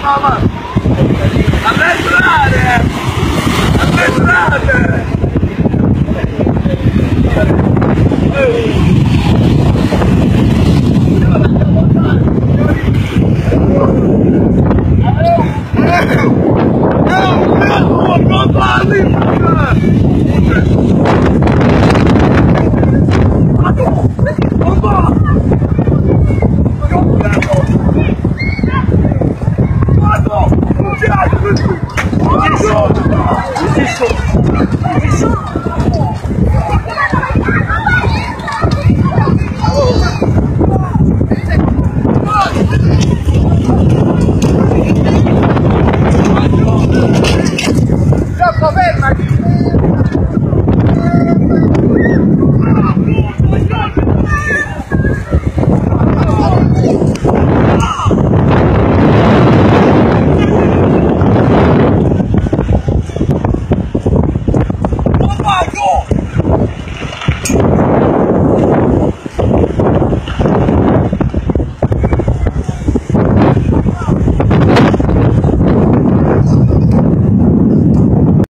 mamma! A me entrare! A me entrare! Come on. ハハハハ!